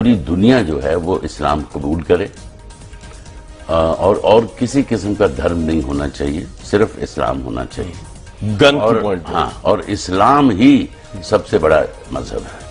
पूरी दुनिया जो है वो इस्लाम कबूल करे। और और किसी किस्म का धर्म नहीं होना चाहिए सिर्फ़ इस्लाम होना चाहिए। गन और हाँ और इस्लाम ही सबसे बड़ा मज़हब है।